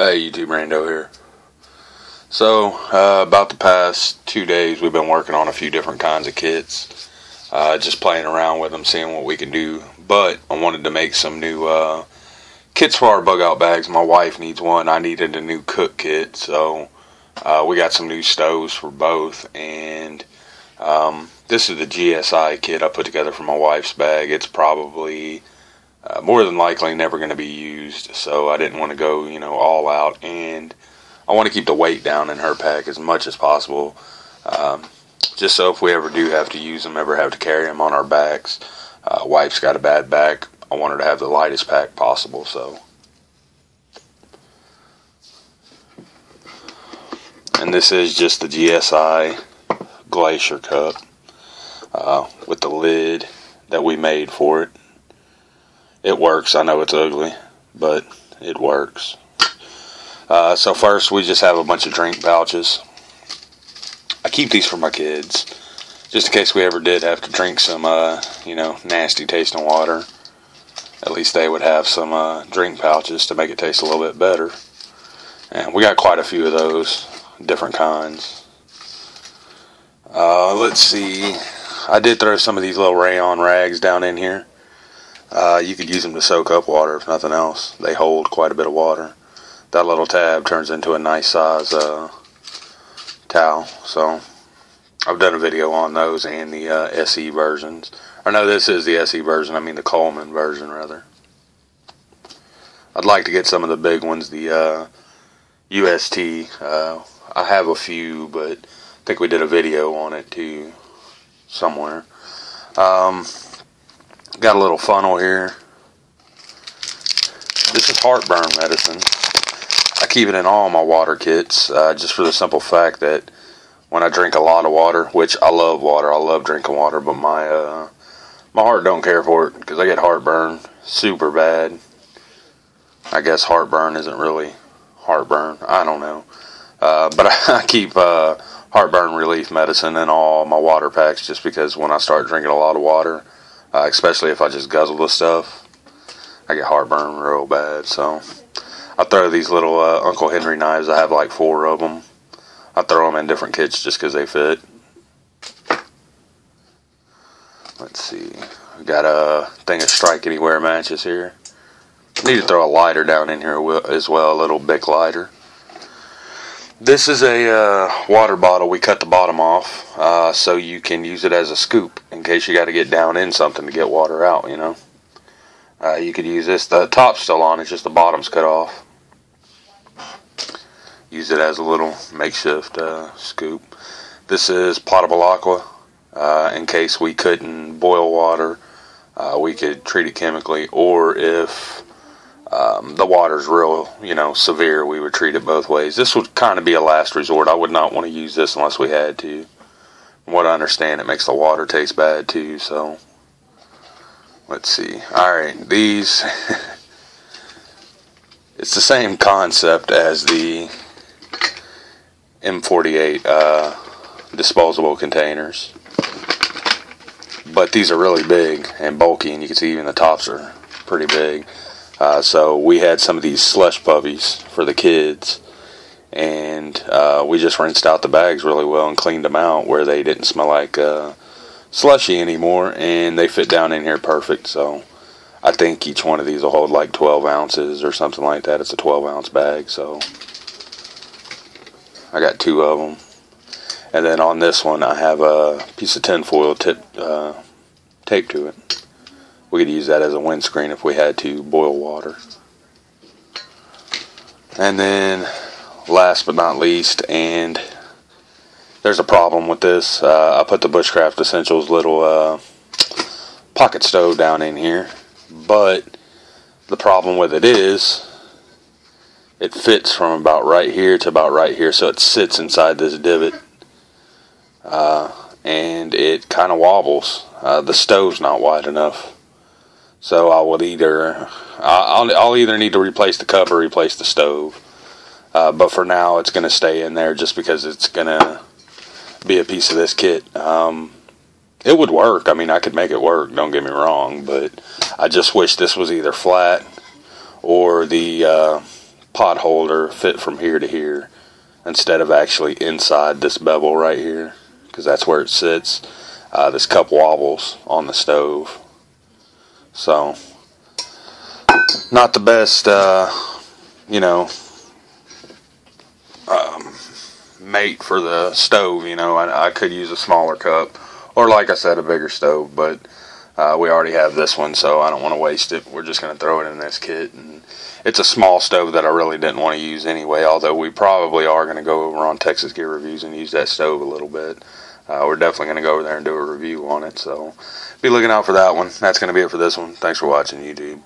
Hey, YouTube Rando here. So, uh, about the past two days, we've been working on a few different kinds of kits. Uh, just playing around with them, seeing what we can do. But I wanted to make some new uh, kits for our bug out bags. My wife needs one. I needed a new cook kit. So, uh, we got some new stoves for both. And um, this is the GSI kit I put together for my wife's bag. It's probably uh, more than likely never going to be used. So I didn't want to go, you know, all out, and I want to keep the weight down in her pack as much as possible. Um, just so if we ever do have to use them, ever have to carry them on our backs. Uh, wife's got a bad back. I want her to have the lightest pack possible. So. And this is just the GSI Glacier Cup uh, with the lid that we made for it it works. I know it's ugly, but it works. Uh, so first, we just have a bunch of drink pouches. I keep these for my kids, just in case we ever did have to drink some, uh, you know, nasty tasting water. At least they would have some uh, drink pouches to make it taste a little bit better. And we got quite a few of those, different kinds. Uh, let's see. I did throw some of these little rayon rags down in here. Uh, you could use them to soak up water if nothing else. They hold quite a bit of water. That little tab turns into a nice size uh, towel. So I've done a video on those and the uh, SE versions. Or no, this is the SE version. I mean the Coleman version rather. I'd like to get some of the big ones, the UST. Uh, uh, I have a few, but I think we did a video on it too somewhere. Um, Got a little funnel here. This is heartburn medicine. I keep it in all my water kits uh, just for the simple fact that when I drink a lot of water, which I love water, I love drinking water, but my uh, my heart don't care for it because I get heartburn super bad. I guess heartburn isn't really heartburn. I don't know, uh, but I keep uh, heartburn relief medicine in all my water packs just because when I start drinking a lot of water, uh, especially if I just guzzle the stuff. I get heartburn real bad, so I throw these little uh, Uncle Henry knives. I have like four of them. I throw them in different kits just because they fit. Let's see. We got a thing of Strike Anywhere matches here. Need to throw a lighter down in here as well, a little big lighter. This is a uh, water bottle. We cut the bottom off uh, so you can use it as a scoop in case you got to get down in something to get water out, you know. Uh, you could use this. The top's still on, it's just the bottom's cut off. Use it as a little makeshift uh, scoop. This is potable aqua uh, in case we couldn't boil water. Uh, we could treat it chemically, or if um, the water's real, you know, severe, we would treat it both ways. This would kind of be a last resort. I would not want to use this unless we had to. From what I understand, it makes the water taste bad too. So, let's see. All right, these. it's the same concept as the M48 uh, disposable containers, but these are really big and bulky, and you can see even the tops are pretty big. Uh, so we had some of these slush puppies for the kids, and uh, we just rinsed out the bags really well and cleaned them out where they didn't smell like uh, slushy anymore, and they fit down in here perfect. So I think each one of these will hold like 12 ounces or something like that. It's a 12 ounce bag, so I got two of them. And then on this one, I have a piece of tinfoil tip, uh, taped to it. We could use that as a windscreen if we had to boil water. And then, last but not least, and there's a problem with this. Uh, I put the Bushcraft Essentials little uh, pocket stove down in here, but the problem with it is it fits from about right here to about right here, so it sits inside this divot. Uh, and it kind of wobbles. Uh, the stove's not wide enough. So I would either I'll, I'll either need to replace the cup or replace the stove. Uh, but for now, it's going to stay in there just because it's going to be a piece of this kit. Um, it would work. I mean, I could make it work. Don't get me wrong, but I just wish this was either flat or the uh, pot holder fit from here to here instead of actually inside this bevel right here because that's where it sits. Uh, this cup wobbles on the stove. So, not the best, uh, you know, um, mate for the stove. You know, I, I, could use a smaller cup or, like I said, a bigger stove, but uh, we already have this one, so I don't want to waste it. We're just going to throw it in this kit. And it's a small stove that I really didn't want to use anyway, although we probably are going to go over on Texas Gear Reviews and use that stove a little bit. Uh, we're definitely going to go over there and do a review on it, so be looking out for that one. That's going to be it for this one. Thanks for watching, YouTube.